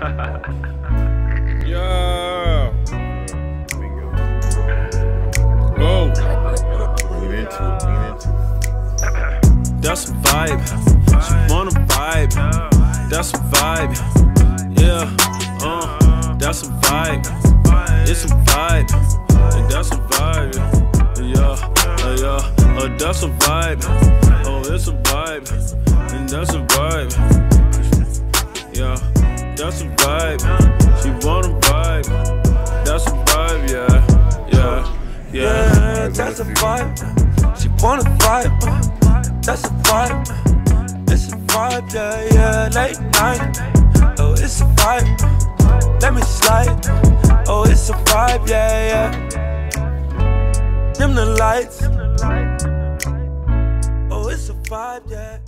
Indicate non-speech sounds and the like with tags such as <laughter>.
<laughs> yeah. Into it. That's a vibe. She wanna vibe. That's a vibe. Yeah. Uh. That's a vibe. It's a vibe. And that's a vibe. Yeah. Uh, yeah. Uh, that's a vibe. Oh, it's a vibe. And that's a vibe. That's a vibe. She wanna vibe. That's a vibe. Yeah. Yeah. Yeah. That's a vibe. She wanna vibe. That's a vibe. It's a vibe, yeah, yeah. Late night. Oh, it's a vibe. Let me slide. Oh, it's a vibe, yeah, yeah. Dim the lights. Oh, it's a vibe, yeah.